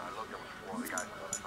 I looked at before the guys.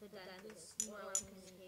the dentist, oral communication.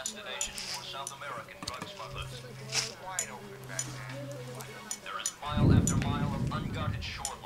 destination for South American drug smugglers. There is mile after mile of unguarded shoreline.